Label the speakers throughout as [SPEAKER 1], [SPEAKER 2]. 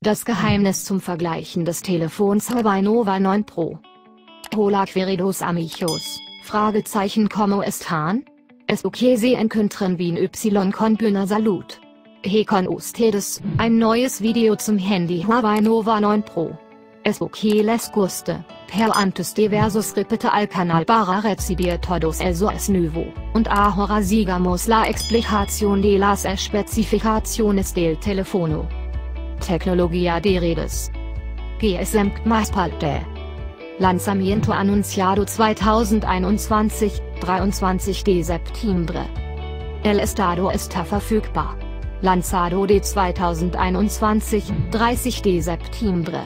[SPEAKER 1] Das Geheimnis zum Vergleichen des Telefons Huawei Nova 9 Pro. Hola queridos amigos, Fragezeichen como están? Es okay se encuentran bien y con buena salud. He con ustedes, ein neues Video zum Handy Huawei Nova 9 Pro. Es okay les guste, per antes de versus repite al canal para recibir todos esos nuevo, und ahora sigamos la explicación de las especificaciones del teléfono. Tecnología de redes. GSM más parte. Lanzamiento anunciado 2021, 23 de septiembre. El estado está verfügbar. Lanzado de 2021, 30 de septiembre.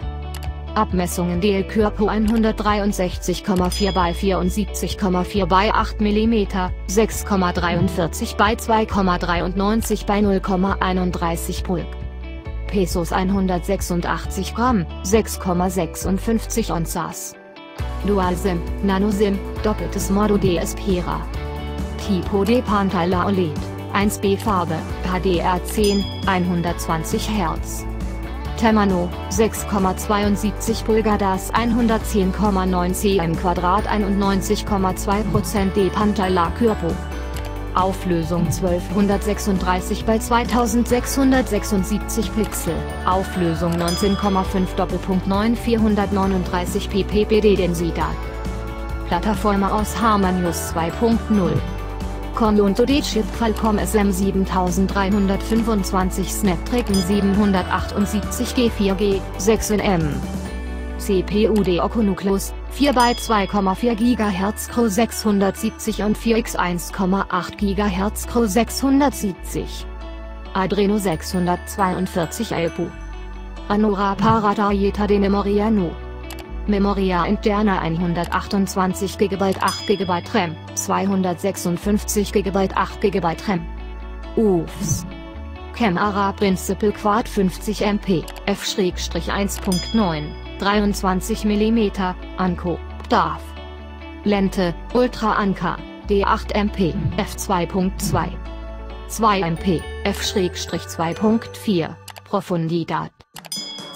[SPEAKER 1] Abmessungen del Körper 163,4 bei 74,4 bei 8 mm, 6,43 bei 2,93 bei 0,31 Pulk. Pesos 186 Gramm, 6,56 Onzas. Dual SIM, Nano SIM, doppeltes Modo DSPera. Tipo de pantalla OLED, 1B Farbe, HDR10, 120 Hz. Temano, 6,72 Pulgadas 110,9 cm Quadrat 91,2% de Pantalla Curvo. Auflösung 1236 bei 2676 Pixel, Auflösung 19,5 Doppelpunkt 9439 pppd Densidad. Plataforma aus Harmonious 2.0 Conjunto de Chip Qualcomm SM7325 Snapdragon 778 G4G, 6nm CPU de Oconucleus, 4 bei 2,4 GHz Cro 670 und 4x 1,8 GHz Cro 670. Adreno 642 ALPU. Anora Paratayeta de Memoria Nu. Memoria interna 128 GB 8 GB RAM, 256 GB 8 GB RAM. UFS. Camera Principal Quad 50 MP, f-1.9. 23 mm, Anko, DAF. Lente, Ultra Anker, D8 MP, f2.2. 2 MP, f-2.4, Profundidad.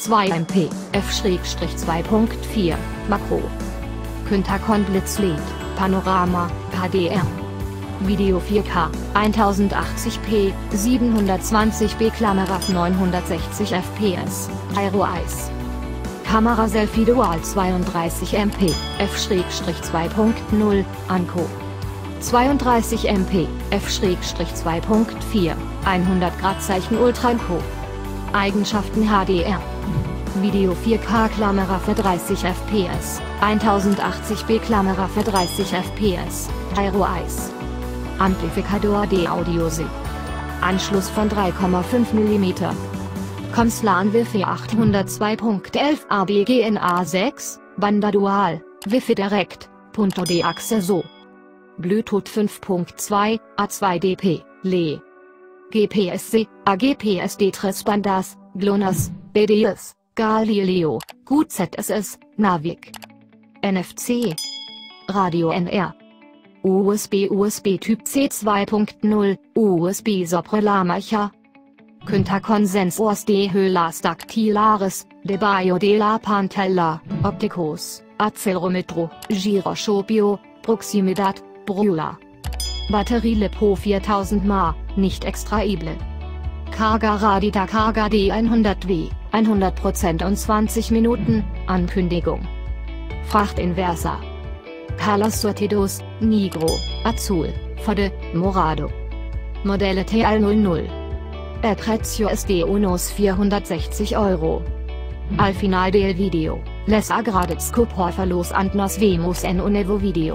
[SPEAKER 1] 2 MP, f-2.4, Makro. Kyntacon Blitzlied, Panorama, HDR. Video 4K, 1080p, 720p Klammer 960 fps, Gyro Eyes. Kamera Selfie Dual 32 MP, f-2.0, Anko. 32 MP, f-2.4, 100 Grad Zeichen Ultra Anko. Eigenschaften HDR. Video 4K Kamera für 30 fps, 1080p Kamera für 30 fps, Gyro Eyes. Amplifikator de Audio SIG. Anschluss von 3,5 mm. Comslan Wi-Fi 802.11 ABGNA 6, Banda Dual, Wi-Fi Direct, Punto de Acceso. Bluetooth 5.2, A2DP, LE. GPSC, AGPSD Tres Bandas, GLONASS, BDS, Galileo, GUZSS, Navic. NFC. Radio NR. USB USB Typ C 2.0, USB Soprelamacher, Künter Konsensors de Höhlas dactilaris, de Baio de la Pantella, Opticos, Accelerometro, Gyroscopio, Proximidad, Brula. Batterie Lipo 4000 mAh, nicht extraible. Carga Radita Carga D100W, 100% und 20 Minuten, Ankündigung. Frachtinversa. Carlos Sortidos, Nigro, Azul, Fode, Morado. Modelle TL00. Prezio es de unos 460 euro. Al final del video, les agradezco por los and nos vemos en un nuevo video.